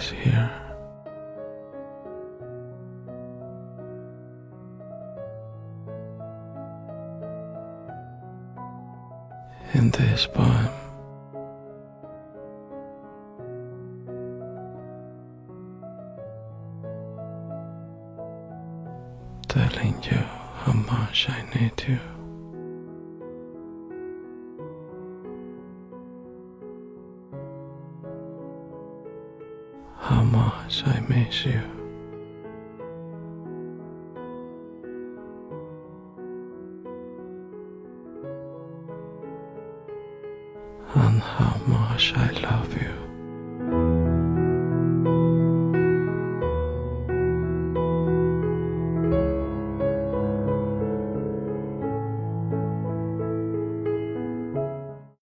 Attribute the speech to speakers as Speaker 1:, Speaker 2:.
Speaker 1: is here. In this poem, telling you how much I need you. How much I miss you. And how much I love you.